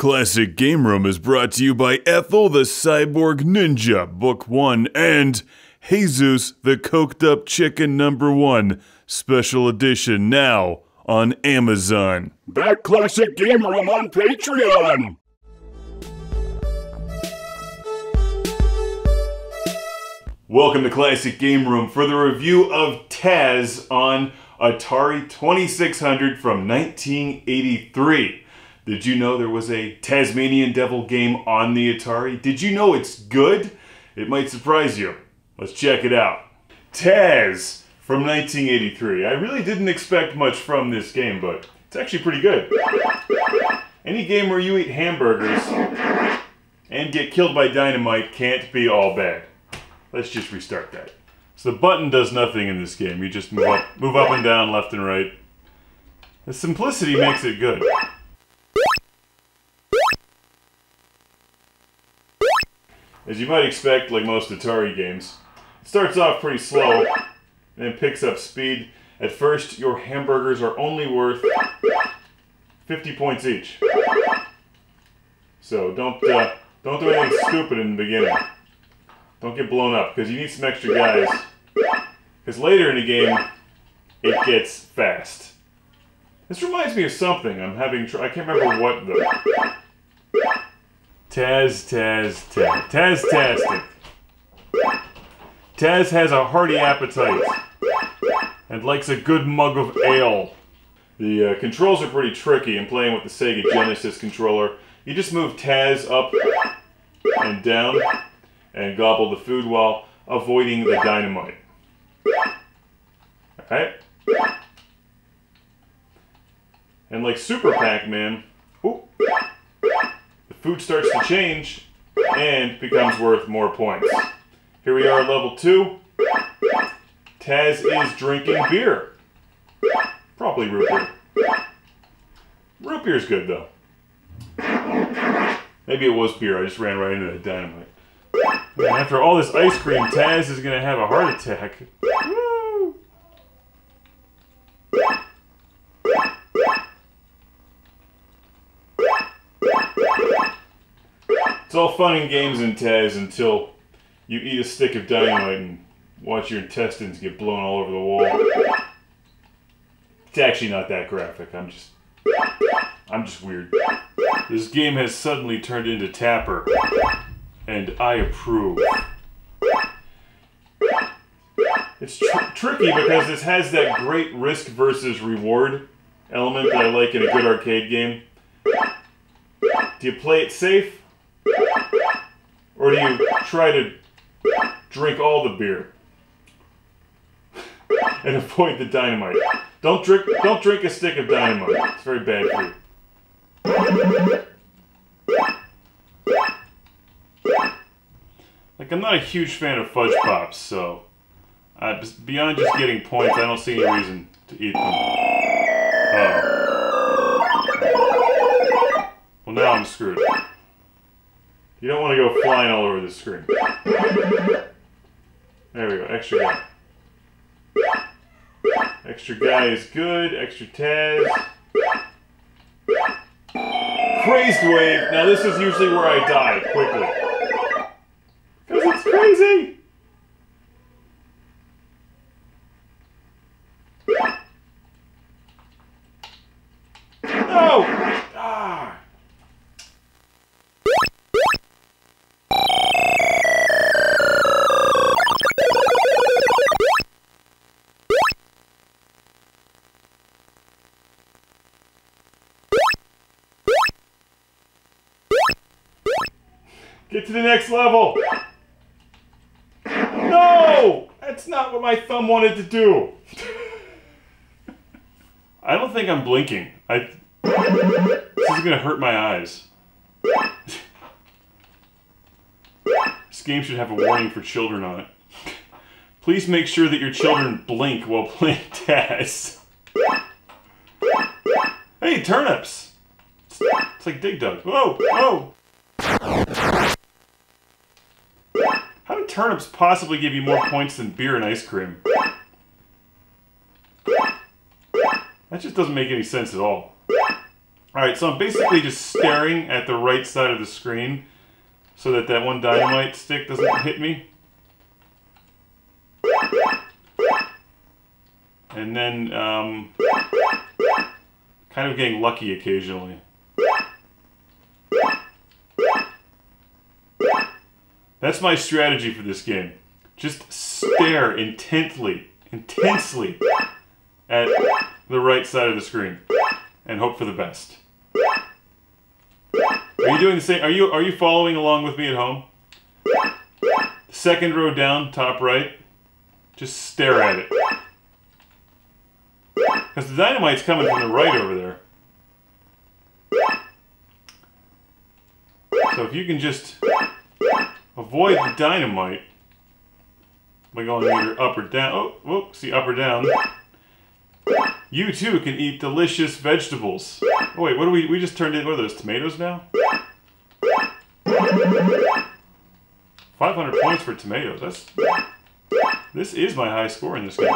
Classic Game Room is brought to you by Ethel the Cyborg Ninja, Book 1, and Jesus the Coked Up Chicken Number 1, Special Edition, now on Amazon. Back Classic Game Room on Patreon! Welcome to Classic Game Room for the review of Taz on Atari 2600 from 1983. Did you know there was a Tasmanian Devil game on the Atari? Did you know it's good? It might surprise you. Let's check it out. Taz from 1983. I really didn't expect much from this game, but it's actually pretty good. Any game where you eat hamburgers and get killed by dynamite can't be all bad. Let's just restart that. So the button does nothing in this game. You just move up, move up and down, left and right. The simplicity makes it good. As you might expect, like most Atari games, it starts off pretty slow, and then picks up speed. At first, your hamburgers are only worth 50 points each. So don't uh, don't do anything stupid in the beginning. Don't get blown up, because you need some extra guys. Because later in the game, it gets fast. This reminds me of something. I'm having. I can't remember what though. Taz, Taz, Taz, Taz, Tastic. Taz has a hearty appetite and likes a good mug of ale. The uh, controls are pretty tricky in playing with the Sega Genesis controller. You just move Taz up and down and gobble the food while avoiding the dynamite. Alright? And like Super Pac-Man, food starts to change and becomes worth more points. Here we are at level 2. Taz is drinking beer. Probably root beer. Root beer's good though. Maybe it was beer, I just ran right into the dynamite. And after all this ice cream, Taz is gonna have a heart attack. It's all fun and games in Taz until you eat a stick of dynamite and watch your intestines get blown all over the wall. It's actually not that graphic. I'm just I'm just weird. This game has suddenly turned into Tapper and I approve. It's tr tricky because this has that great risk versus reward element that I like in a good arcade game. Do you play it safe? Or do you try to drink all the beer? and avoid the dynamite. Don't drink don't drink a stick of dynamite. It's very bad for you. Like, I'm not a huge fan of fudge pops, so... Uh, beyond just getting points, I don't see any reason to eat them. Oh. Well, now I'm screwed. You don't want to go flying all over the screen. There we go, extra guy. Extra guy is good, extra Taz. Crazed Wave! Now this is usually where I die, quickly. Because it's crazy! Get to the next level! No! That's not what my thumb wanted to do. I don't think I'm blinking. I. This is gonna hurt my eyes. This game should have a warning for children on it. Please make sure that your children blink while playing Taz. Hey, turnips! It's, it's like Dig Dug. Whoa, whoa! Turnips possibly give you more points than beer and ice cream? That just doesn't make any sense at all. All right, so I'm basically just staring at the right side of the screen so that that one dynamite stick doesn't hit me. And then, um, kind of getting lucky occasionally. That's my strategy for this game. Just stare intently, intensely at the right side of the screen and hope for the best. Are you doing the same? Are you are you following along with me at home? Second row down, top right. Just stare at it. Because the dynamite's coming from the right over there. So if you can just avoid the dynamite by going either up or down. Oh, whoop, see up or down. You too can eat delicious vegetables. Oh wait, what do we, we just turned in, what are those, tomatoes now? 500 points for tomatoes, that's, this is my high score in this game.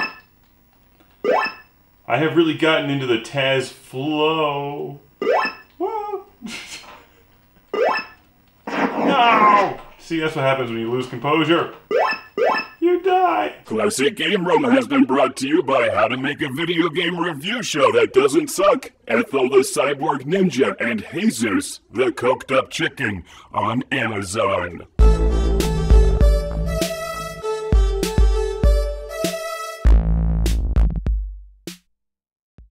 I have really gotten into the Taz flow. No! See, that's what happens when you lose composure. You die! Classic Game Room has been brought to you by How to Make a Video Game Review Show That Doesn't Suck, Ethel the Cyborg Ninja, and Jesus the Coked Up Chicken on Amazon.